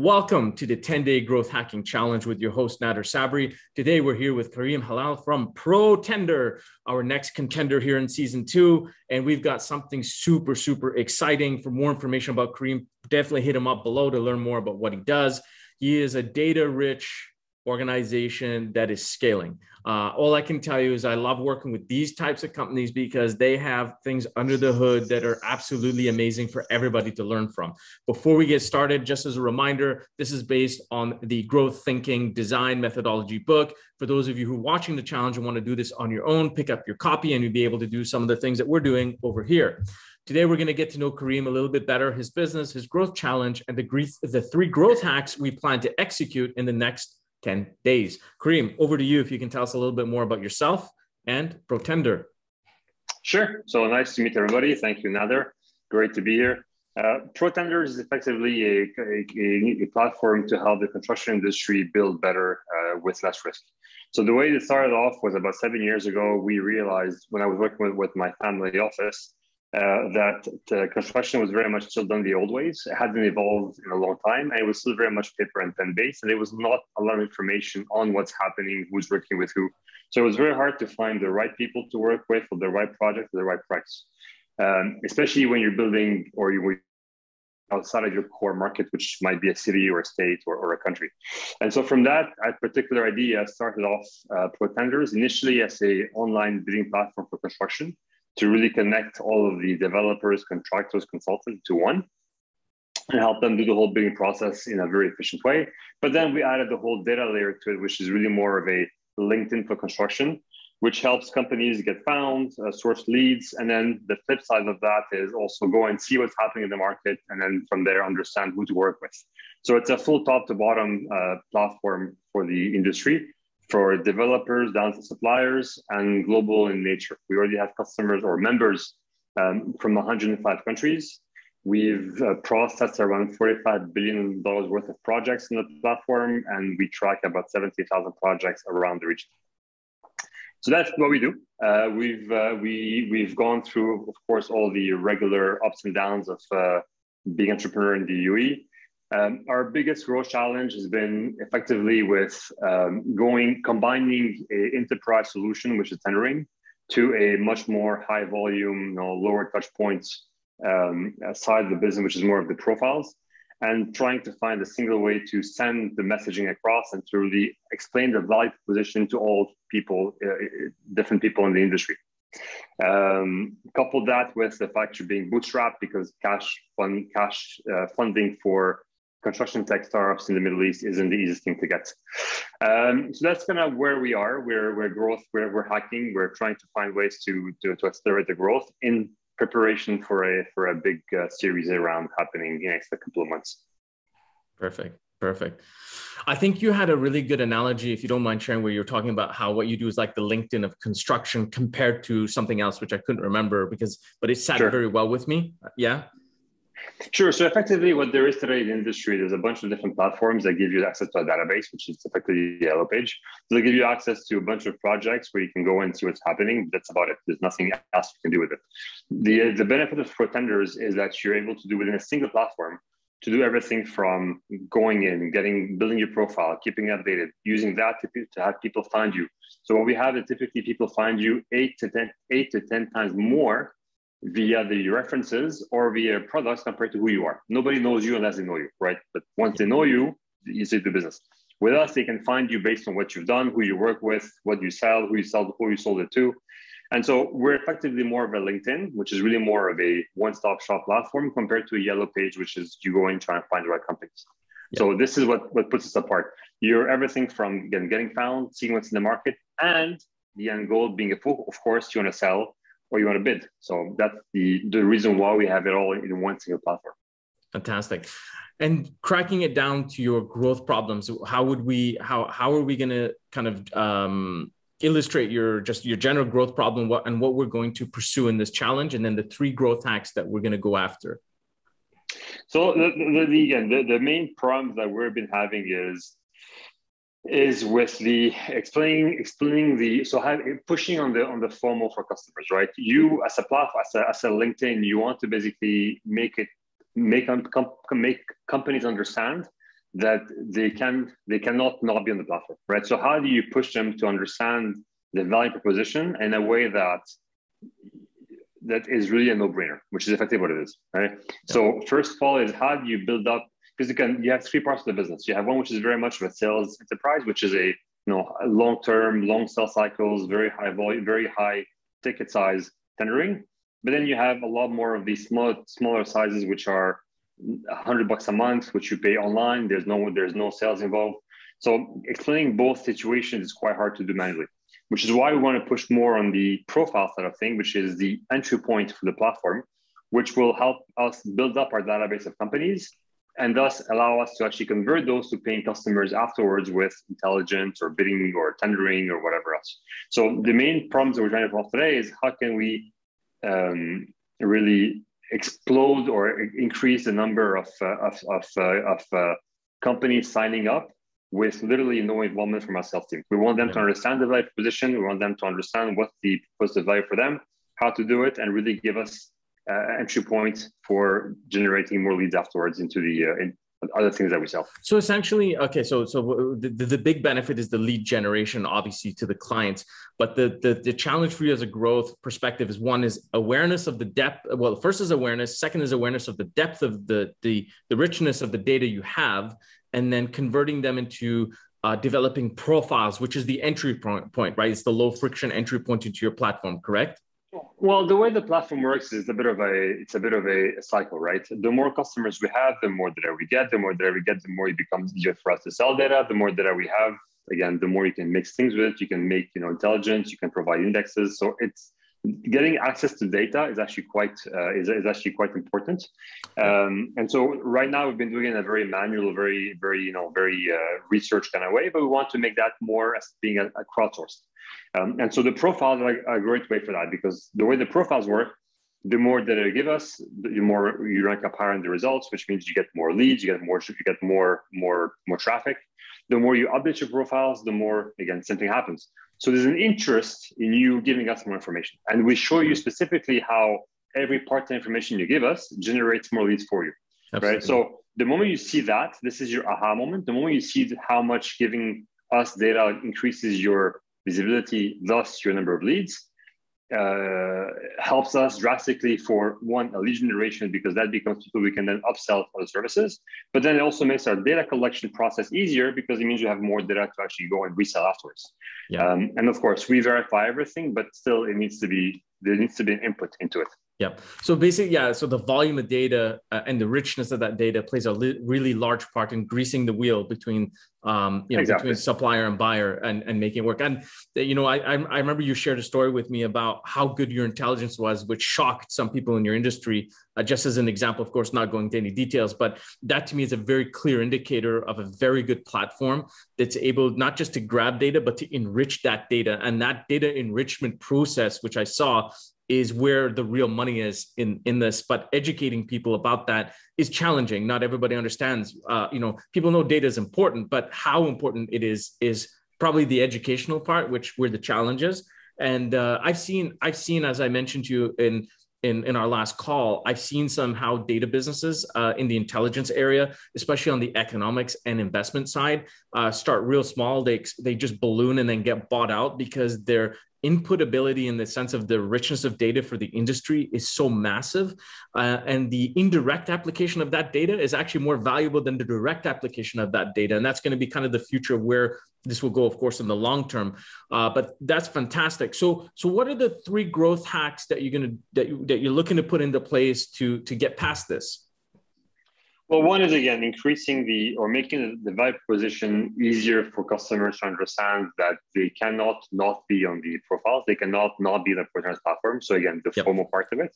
Welcome to the 10 day growth hacking challenge with your host, Nader Sabry. Today, we're here with Kareem Halal from Pro Tender, our next contender here in season two. And we've got something super, super exciting. For more information about Kareem, definitely hit him up below to learn more about what he does. He is a data rich organization that is scaling. Uh, all I can tell you is I love working with these types of companies because they have things under the hood that are absolutely amazing for everybody to learn from. Before we get started, just as a reminder, this is based on the growth thinking design methodology book. For those of you who are watching the challenge and want to do this on your own, pick up your copy and you'll be able to do some of the things that we're doing over here. Today, we're going to get to know Kareem a little bit better, his business, his growth challenge, and the, the three growth hacks we plan to execute in the next 10 days. Kareem, over to you if you can tell us a little bit more about yourself and Protender. Sure. So nice to meet everybody. Thank you, Nader. Great to be here. Uh, Protender is effectively a, a, a, platform to help the construction industry build better uh, with less risk. So the way it started off was about seven years ago. We realized when I was working with, with my family office uh, that construction was very much still done the old ways. It hadn't evolved in a long time, and it was still very much paper and pen based, and there was not a lot of information on what's happening, who's working with who. So it was very hard to find the right people to work with for the right project for the right price, um, especially when you're building or you outside of your core market, which might be a city or a state or, or a country. And so from that a particular idea, started off uh, Protenders initially as a online bidding platform for construction to really connect all of the developers, contractors, consultants to one and help them do the whole bidding process in a very efficient way. But then we added the whole data layer to it, which is really more of a LinkedIn for construction, which helps companies get found, uh, source leads. And then the flip side of that is also go and see what's happening in the market and then from there understand who to work with. So it's a full top to bottom uh, platform for the industry for developers down to suppliers and global in nature. We already have customers or members um, from 105 countries. We've uh, processed around $45 billion worth of projects in the platform, and we track about 70,000 projects around the region. So that's what we do. Uh, we've uh, we we've gone through, of course, all the regular ups and downs of uh, being entrepreneur in the UAE. Um, our biggest growth challenge has been effectively with um, going combining a enterprise solution, which is tendering, to a much more high volume, you know, lower touch points um, side of the business, which is more of the profiles, and trying to find a single way to send the messaging across and to really explain the value proposition to all people, uh, different people in the industry. Um, couple that with the fact you're being bootstrapped because cash fund cash uh, funding for construction tech startups in the Middle East isn't the easiest thing to get. Um, so that's kind of where we are. We're, we're growth, we're, we're hacking, we're trying to find ways to, to, to accelerate the growth in preparation for a, for a big uh, series A round happening in the next couple of months. Perfect. Perfect. I think you had a really good analogy, if you don't mind sharing, where you're talking about how what you do is like the LinkedIn of construction compared to something else, which I couldn't remember because, but it sat sure. very well with me. Yeah. Sure. So effectively, what there is today in the industry, there's a bunch of different platforms that give you access to a database, which is effectively the yellow page. So they give you access to a bunch of projects where you can go and see what's happening. That's about it. There's nothing else you can do with it. The the benefit of Protenders is that you're able to do within a single platform to do everything from going in, getting, building your profile, keeping updated, using that to, to have people find you. So what we have is typically people find you eight to 10, eight to 10 times more via the references or via products compared to who you are. Nobody knows you unless they know you, right? But once they know you, you see the business. With us, they can find you based on what you've done, who you work with, what you sell, who you sell, who you sold it to. And so we're effectively more of a LinkedIn, which is really more of a one-stop shop platform compared to a yellow page, which is you go in try and find the right companies. Yeah. So this is what, what puts us apart. You're everything from again, getting found, seeing what's in the market, and the end goal being a full, of course, you want to sell or you want to bid. So that's the the reason why we have it all in one single platform. Fantastic. And cracking it down to your growth problems, how would we how how are we going to kind of um, illustrate your just your general growth problem what, and what we're going to pursue in this challenge, and then the three growth hacks that we're going to go after? So the, the, the, again, the, the main problems that we've been having is is with the explaining explaining the so have, pushing on the on the FOMO for customers right you as a platform as a, as a linkedin you want to basically make it make com, make companies understand that they can they cannot not be on the platform, right? So how do you push them to understand the value proposition in a way that that is really a no-brainer, which is effectively what it is, right? Yeah. So first of all is how do you build up because you have three parts of the business. You have one which is very much of a sales enterprise, which is a you know long-term, long sales cycles, very high volume, very high ticket size tendering. But then you have a lot more of these small, smaller sizes, which are hundred bucks a month, which you pay online. There's no there's no sales involved. So explaining both situations is quite hard to do manually, which is why we want to push more on the profile side of thing, which is the entry point for the platform, which will help us build up our database of companies and thus allow us to actually convert those to paying customers afterwards with intelligence or bidding or tendering or whatever else. So the main problems that we're trying to solve today is how can we um, really explode or increase the number of, uh, of, of, uh, of uh, companies signing up with literally no involvement from our sales team. We want them yeah. to understand the value proposition. We want them to understand what the positive value for them, how to do it, and really give us uh, entry point for generating more leads afterwards into the uh, in other things that we sell. So essentially, okay, so so the, the big benefit is the lead generation, obviously, to the clients. But the, the the challenge for you as a growth perspective is one is awareness of the depth. Well, first is awareness. Second is awareness of the depth of the the the richness of the data you have, and then converting them into uh, developing profiles, which is the entry point, right? It's the low friction entry point into your platform, correct? Well, the way the platform works is a bit of a it's a bit of a, cycle, right? The more customers we have, the more data we get. The more data we get, the more it becomes easier for us to sell data. The more data we have, again, the more you can mix things with. It. You can make you know intelligence. You can provide indexes. So it's getting access to data is actually quite uh, is, is actually quite important. Um, and so right now we've been doing it in a very manual, very very you know very uh, research kind of way, but we want to make that more as being a, a crowdsourced. Um, and so the profiles are a great way for that because the way the profiles work, the more data you give us, the more you rank up higher in the results, which means you get more leads, you get more, you get more, more, more traffic. The more you update your profiles, the more again something happens. So there's an interest in you giving us more information, and we show you specifically how every part of the information you give us generates more leads for you. Absolutely. Right. So the moment you see that, this is your aha moment. The moment you see how much giving us data increases your visibility, thus your number of leads, uh, helps us drastically for one, a lead generation, because that becomes people we can then upsell other services. But then it also makes our data collection process easier because it means you have more data to actually go and resell afterwards. Yeah. Um, and of course, we verify everything, but still it needs to be, there needs to be an input into it. Yeah. So basically, yeah. So the volume of data uh, and the richness of that data plays a li- really large part in greasing the wheel between, um, you know, exactly. between supplier and buyer and, and making it work. And you know, I I remember you shared a story with me about how good your intelligence was, which shocked some people in your industry. Uh, just as an example, of course, not going to any details, but that to me is a very clear indicator of a very good platform that's able not just to grab data, but to enrich that data. And that data enrichment process, which I saw, is where the real money is in in this but educating people about that is challenging not everybody understands uh, you know people know data is important but how important it is is probably the educational part which where the challenges and uh, i've seen i've seen as i mentioned to you in in, in our last call, I've seen some how data businesses uh, in the intelligence area, especially on the economics and investment side, uh, start real small. They, they just balloon and then get bought out because they're input ability in the sense of the richness of data for the industry is so massive uh, and the indirect application of that data is actually more valuable than the direct application of that data. And that's going to be kind of the future where this will go of course in the long term. Uh, but that's fantastic. So so what are the three growth hacks that you're going to that, you, that you're looking to put into place to to get past this well, one is again increasing the or making the value proposition easier for customers to understand that they cannot not be on the profiles, they cannot not be the Protender's platform. So again, the yep. FOMO part of it.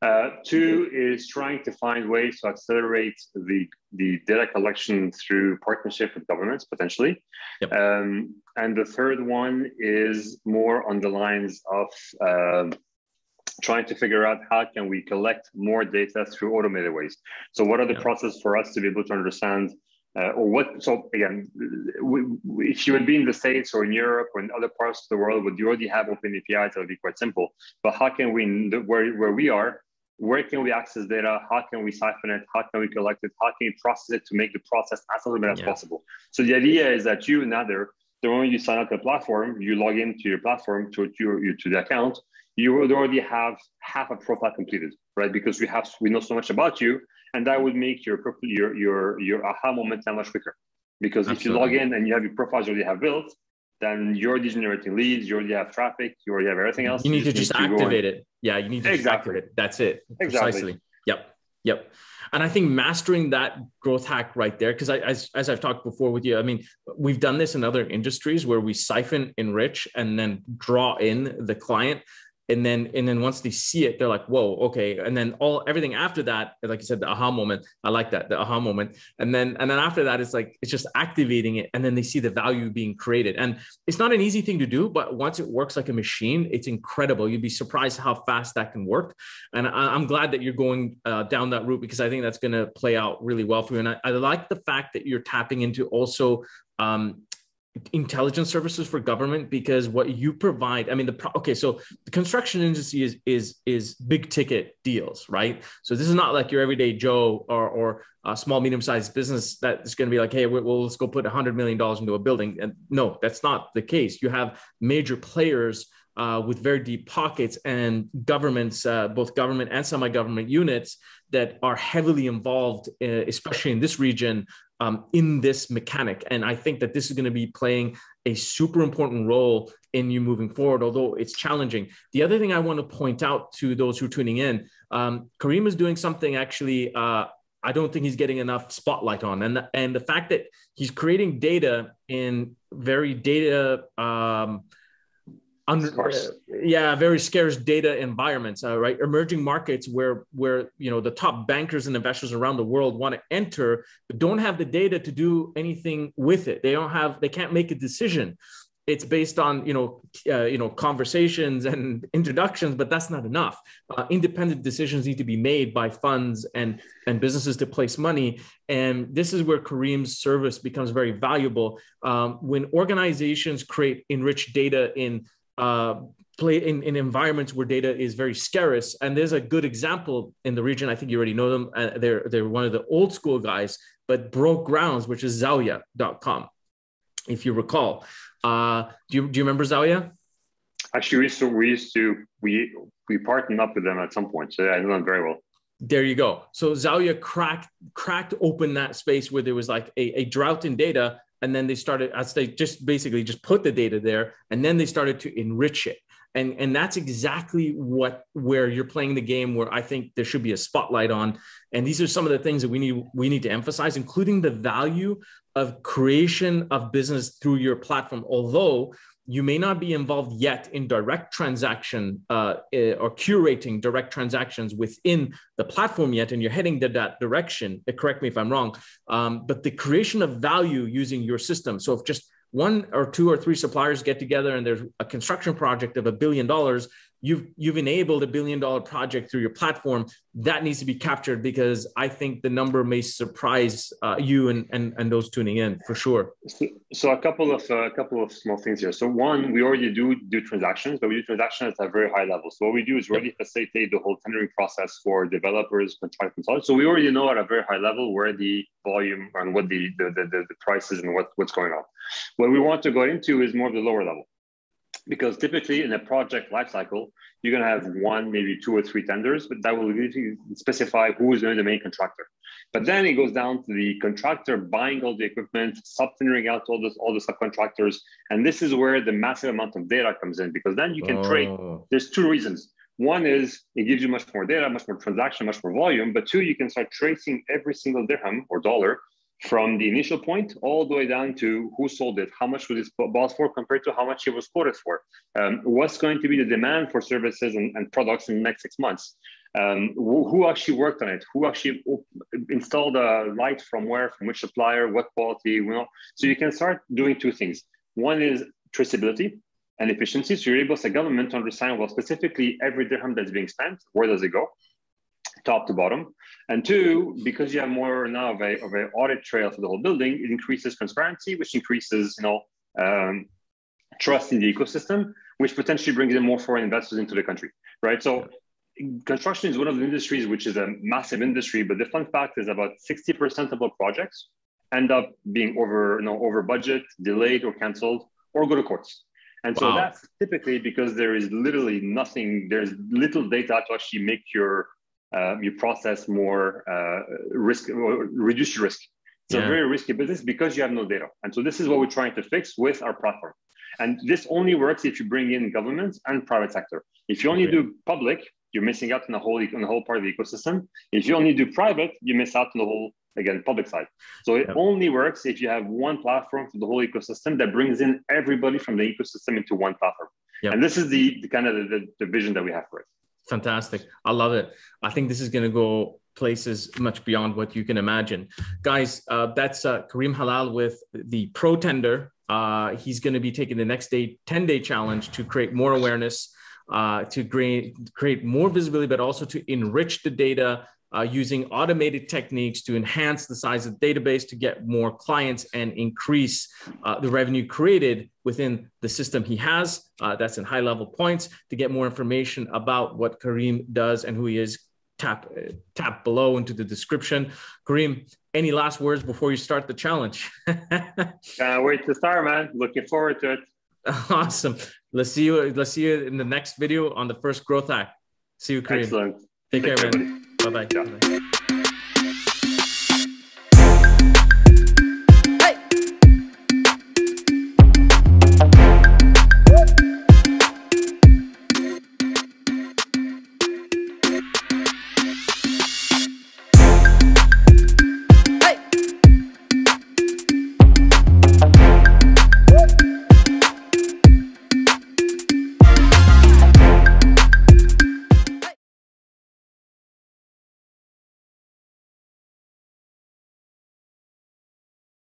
Uh, two is trying to find ways to accelerate the the data collection through partnership with governments potentially. Yep. Um, and the third one is more on the lines of uh, trying to figure out how can we collect more data through automated ways. So what are the yeah. process for us to be able to understand uh, or what, so again, we, if you would be in the States or in Europe or in other parts of the world, would you already have open APIs, that would be quite simple. But how can we, where, where we are, where can we access data? How can we siphon it? How can we collect it? How can we process it to make the process as automated as possible? So the idea is that you and other, the moment you sign up the platform, you log into your platform to, to, to the account, you would already have half a profile completed, right? Because we have we know so much about you, and that would make your your your your aha moment that much quicker. Because Absolutely. if you log in and you have your profiles already have built, then you're already generating leads, you already have traffic, you already have everything else. You need you to just activate it. Yeah, you need to exactly. activate it. That's it. Exactly. Precisely. Yep. Yep. And I think mastering that growth hack right there, because as, as I've talked before with you, I mean, we've done this in other industries where we siphon, enrich, and then draw in the client and then and then once they see it they're like whoa okay. And then all everything after that like you said the aha moment i like that the aha moment. And then and then after that it's like it's just activating it and then they see the value being created. And it's not an easy thing to do but once it works like a machine it's incredible. You'd be surprised how fast that can work. And I, am glad that you're going uh, down that route because i think that's going to play out really well for you. And I, I like the fact that you're tapping into also um, intelligence services for government because what you provide i mean the okay so the construction industry is is is big ticket deals right? So this is not like your everyday joe or or a small medium sized business that's going to be like hey well let's go put 100 million dollars into a building. And no that's not the case. You have major players uh, with very deep pockets and governments, uh, both government and semi-government units that are heavily involved, uh, especially in this region, um, in this mechanic. And I think that this is going to be playing a super important role in you moving forward, although it's challenging. The other thing I want to point out to those who are tuning in, um, Kareem is doing something actually. Uh, I don't think he's getting enough spotlight on, and the, and the fact that he's creating data in very data um, under, uh, yeah, very scarce data environments, uh, right? Emerging markets where where you know the top bankers and investors around the world want to enter, but don't have the data to do anything with it. They don't have, they can't make a decision. It's based on you know uh, you know conversations and introductions, but that's not enough. Uh, independent decisions need to be made by funds and and businesses to place money, and this is where Kareem's service becomes very valuable. Um, when organizations create enriched data in uh, play in, in environments where data is very scarce. And there's a good example in the region. I think you already know them. Uh, they're, they're one of the old school guys, but broke grounds, which is Zawya.com, if you recall. Uh, do, you, do you remember Zawya? Actually, we used to, we used to, we, we partnered up with them at some point. So I know them very well. There you go. So Zawya cracked, cracked open that space where there was like a, a drought in data and then they started as they just basically just put the data there and then they started to enrich it. And and that's exactly what where you're playing the game where i think there should be a spotlight on. And these are some of the things that we need we need to emphasize including the value of creation of business through your platform. Although you may not be involved yet in direct transaction uh, eh, or curating direct transactions within the platform yet, and you're heading to that direction. Eh, correct me if I'm wrong, um, but the creation of value using your system. So if just one or two or three suppliers get together and there's a construction project of a billion dollars, you've you've enabled a billion dollar project through your platform that needs to be captured because i think the number may surprise uh, you and, and and those tuning in for sure. So, so a couple of uh, a couple of small things here. So one we already do do transactions but we do transactions at a very high level. So what we do is really facilitate the whole tendering process for developers contract consultants. So we already know at a very high level where the volume and what the the, the, the prices and what, what's going on. What we want to go into is more of the lower level because typically in a project lifecycle, you're going to have one, maybe two or three tenders, but that will specify who is going to be the main contractor. But then it goes down to the contractor buying all the equipment, subtendering out all this, all the subcontractors, and this is where the massive amount of data comes in because then you can oh. trade. There's two reasons. One is it gives you much more data, much more transaction, much more volume. But two, you can start tracing every single dirham or dollar from the initial point all the way down to who sold it, how much was it bought for compared to how much it was quoted for, um, what's going to be the demand for services and, and products in the next six months, um, who, who, actually worked on it, who actually installed a light from where, from which supplier, what quality, you know. So you can start doing two things. One is traceability and efficiency. So you're able as a government to understand, well, specifically every dirham that's being spent, where does it go? top to bottom. And two, because you have more now of a of an audit trail for the whole building, it increases transparency, which increases you know um, trust in the ecosystem, which potentially brings in more foreign investors into the country, right? So construction is one of the industries which is a massive industry, but the fun fact is about 60% of our projects end up being over, you know, over budget, delayed or canceled, or go to courts. And so wow. that's typically because there is literally nothing, there's little data to actually make your uh, your process more uh, risk, reduce your risk. It's yeah. a very risky business because you have no data. And so this is what we're trying to fix with our platform. And this only works if you bring in governments and private sector. If you only okay. do public, you're missing out on the whole on the whole part of the ecosystem. If you only do private, you miss out on the whole again public side. So it yep. only works if you have one platform for the whole ecosystem that brings in everybody from the ecosystem into one platform. Yep. And this is the, the kind of the, the, vision that we have for it. Fantastic. I love it. I think this is going to go places much beyond what you can imagine. Guys, uh, that's uh, Kareem Halal with the Pro Tender. Uh, he's going to be taking the next day 10 day challenge to create more awareness uh, to create, create more visibility, but also to enrich the data uh, using automated techniques to enhance the size of the database to get more clients and increase uh, the revenue created within the system he has. Uh, that's in high level points. To get more information about what Kareem does and who he is, tap tap below into the description. Kareem, any last words before you start the challenge? Can't wait to start, man. Looking forward to it. Awesome. Let's see you. Let's see you in the next video on the first growth hack. See you, Kareem. Excellent. Take, Take care, man. 拜拜拜拜